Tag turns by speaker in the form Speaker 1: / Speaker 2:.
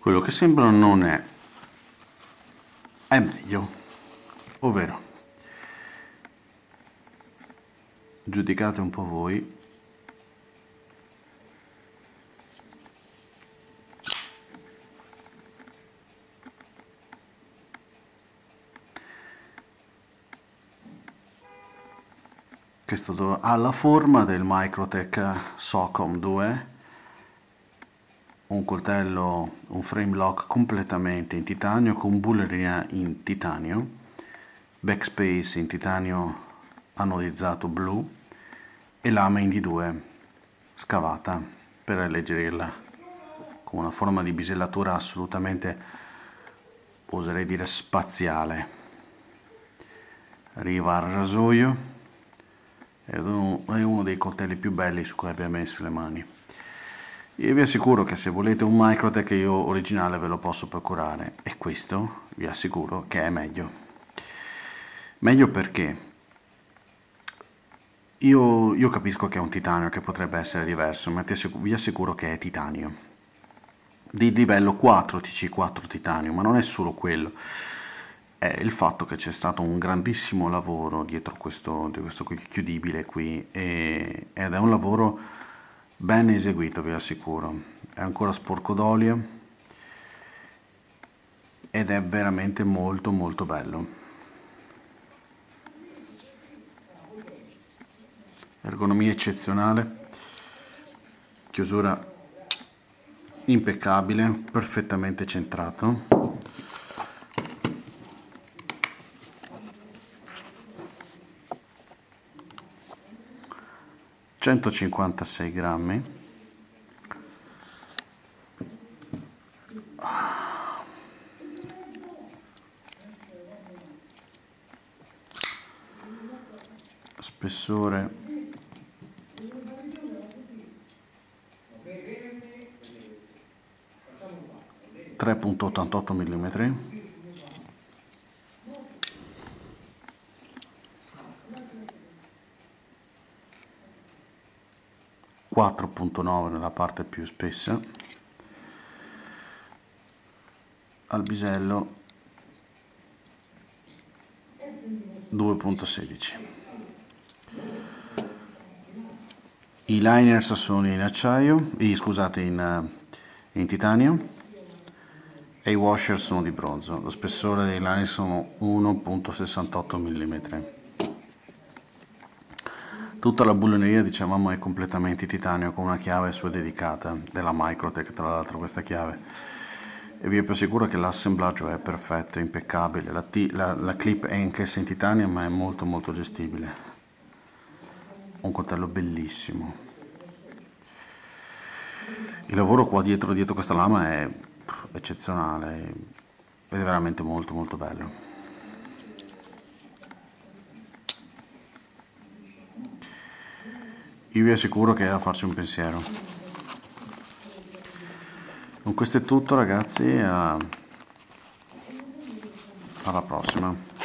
Speaker 1: quello che sembra non è. È meglio ovvero giudicate un po' voi. Questo ha la forma del Microtech Socom 2 un coltello, un frame lock completamente in titanio con bulleria in titanio. Backspace in titanio anodizzato blu. E lama in D2 scavata per alleggerirla. Con una forma di bisellatura assolutamente oserei dire spaziale. Arriva al rasoio. È uno dei coltelli più belli su cui abbia messo le mani io vi assicuro che se volete un Microtech io originale ve lo posso procurare. E questo vi assicuro che è meglio. Meglio perché? Io, io capisco che è un titanio che potrebbe essere diverso ma vi assicuro che è titanio. Di livello 4 TC4 titanio ma non è solo quello. È il fatto che c'è stato un grandissimo lavoro dietro questo, questo chiudibile qui e, ed è un lavoro ben eseguito vi assicuro. È ancora sporco d'olio ed è veramente molto molto bello. Ergonomia eccezionale. Chiusura impeccabile perfettamente centrato 156 grammi. Spessore. tre punto 4.9 nella parte più spessa. Al bisello 2.16 i liners sono in acciaio scusate in, eh, in titanio e i washer sono di bronzo. Lo spessore dei liners sono 1.68 mm Tutta la bulloneria dicevamo è completamente titanio con una chiave sua dedicata della Microtech tra l'altro questa chiave e vi assicuro che l'assemblaggio è perfetto, impeccabile, la, la, la clip è anch'essa in titanio ma è molto molto gestibile, un coltello bellissimo. Il lavoro qua dietro, dietro questa lama è eccezionale ed è veramente molto molto bello. Io vi assicuro che è da farci un pensiero. Con questo è tutto ragazzi alla prossima